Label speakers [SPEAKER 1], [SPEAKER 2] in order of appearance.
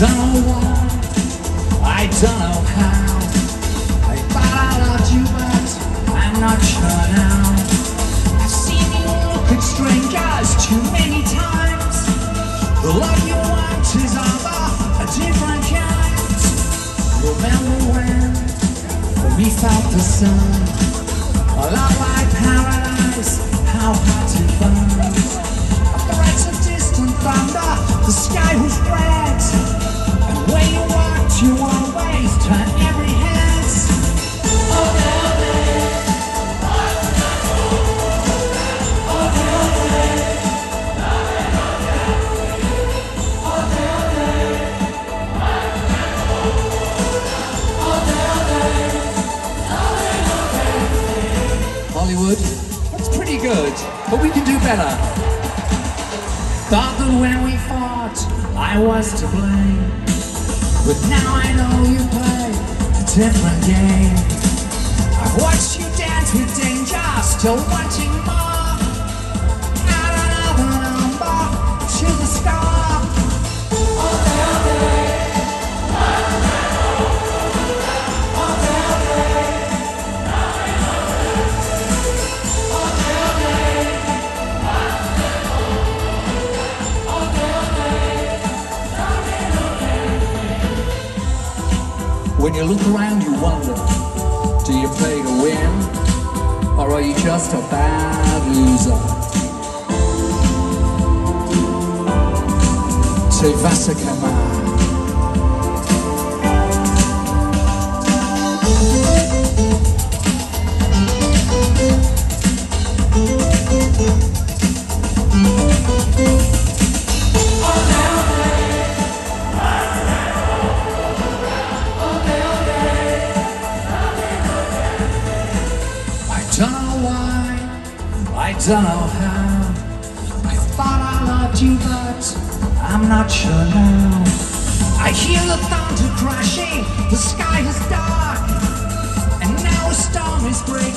[SPEAKER 1] don't know why, I don't know how I thought I loved you but I'm not sure now. I've seen you look at strangers too many times. The love you want is of a different kind. Remember when we felt the sun? A love like paradise, how high Hollywood, that's pretty good, but we can do better. Thought that when we fought, I was to blame. But now I know you play a different game. I've watched you dance with danger, still wanting more. When you look around, you wonder do you play to win? Or are you just a bad loser? Te vas a quemar. Don't know how. I thought I loved you, but I'm not sure now. I hear the thunder crashing, the sky is dark, and now a storm is breaking